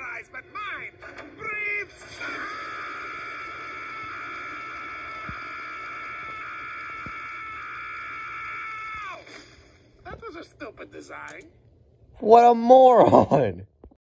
eyes, but mine breathes. That was a stupid design. What a moron!